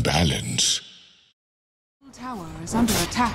balance. Tower is under attack.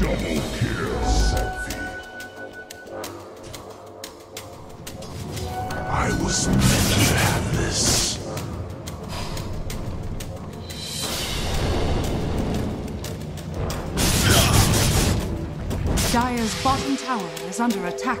Double kills. I was meant to have this. Dire's bottom tower is under attack.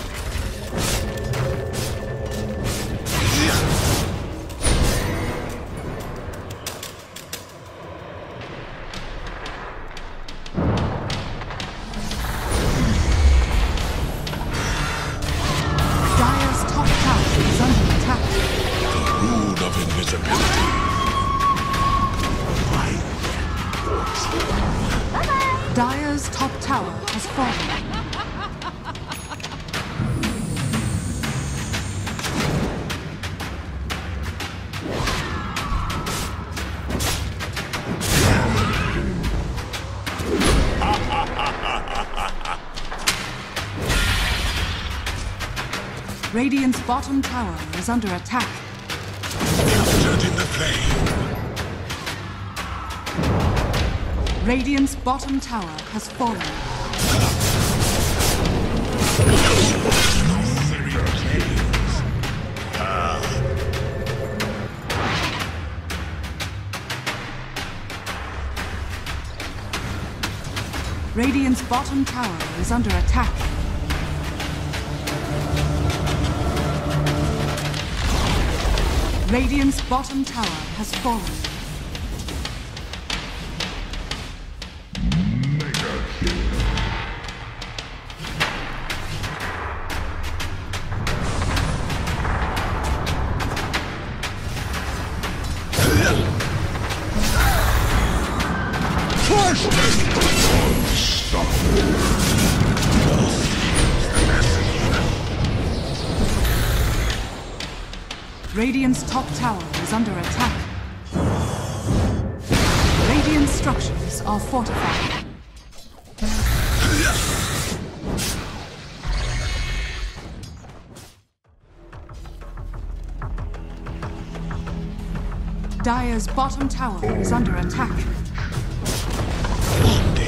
Radiant's bottom tower is under attack. Captured in the flame. Radiant's bottom tower has fallen. Radiant's bottom tower is under attack. Radiant's bottom tower has fallen. Crush them! Unstoppable! Radiant's top tower is under attack. Radiant structures are fortified. Dire's bottom tower is under attack.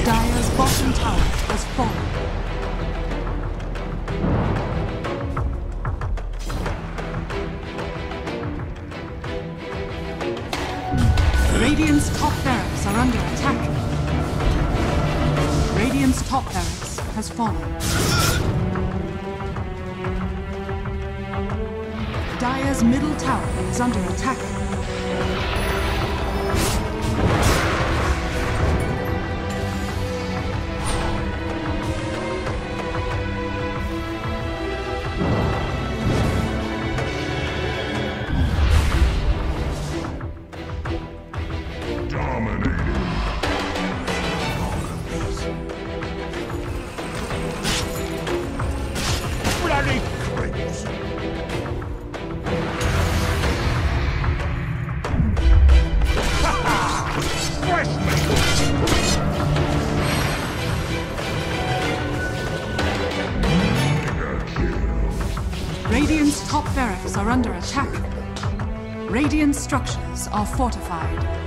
Dire's bottom tower has fallen. Radiant's top barracks are under attack. Radiant's top barracks has fallen. Dire's middle tower is under attack. Barracks are under attack. Radiant structures are fortified.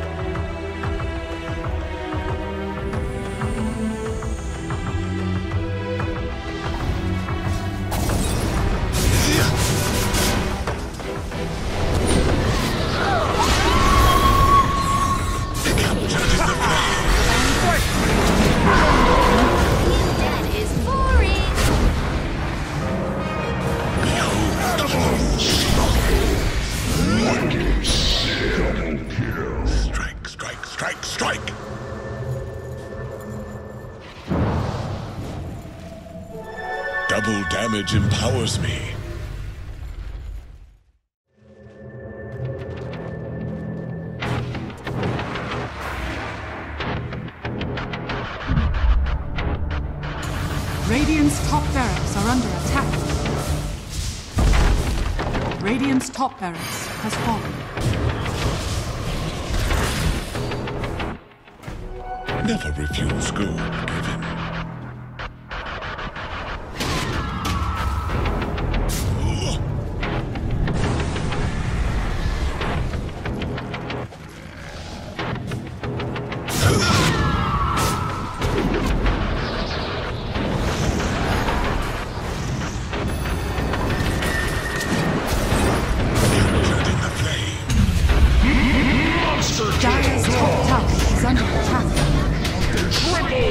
Damage empowers me. Radiant's top barracks are under attack. Radiant's top barracks has fallen. Never refuse gold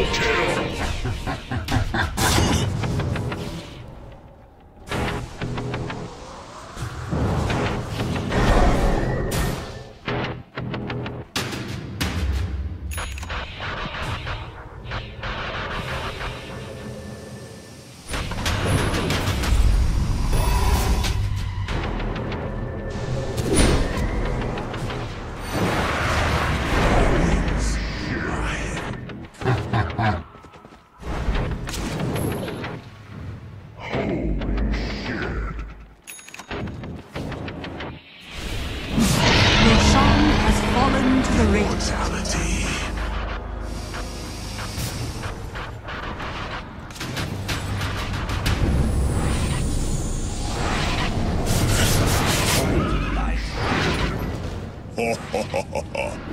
Kill. Burn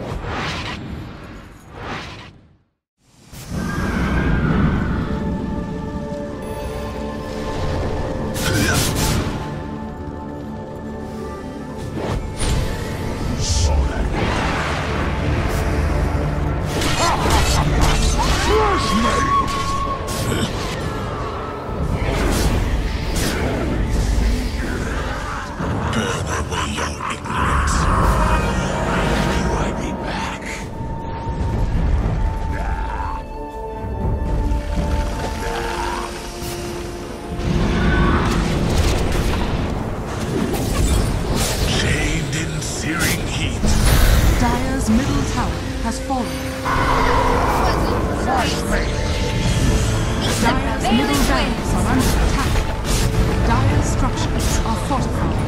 Flashbang!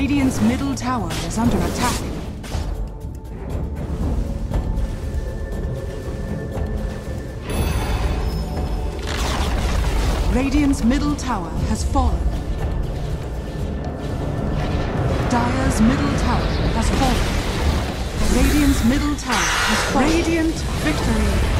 Radiant's middle tower is under attack. Radiant's middle tower has fallen. Dire's middle tower has fallen. Radiant's middle tower has fallen. Radiant victory.